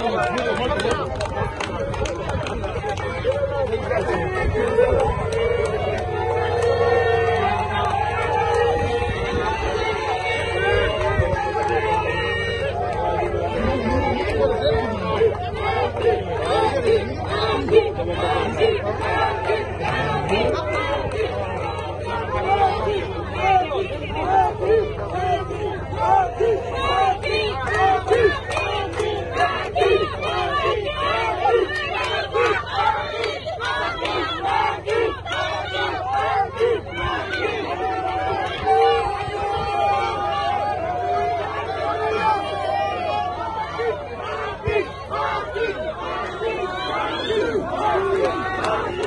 ほらほら。